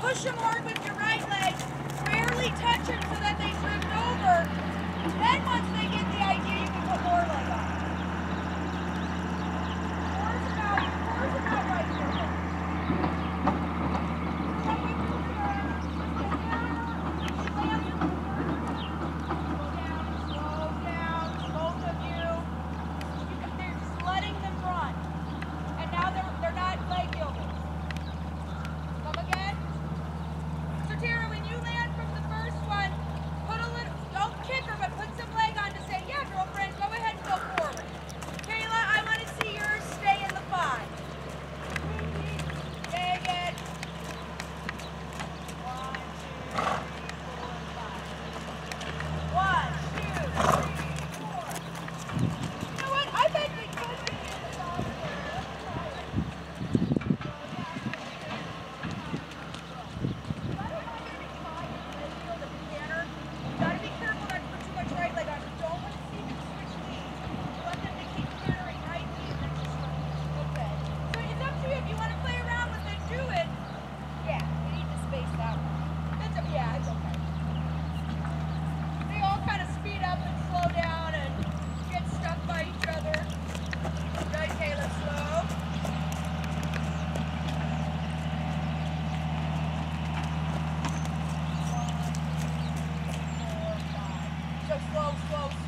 Push them hard with your right leg. Barely touch them so that they drift over. Then once they get go slow, slow,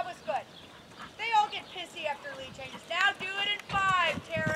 That was good. They all get pissy after Lee changes. Now do it in five, Terry.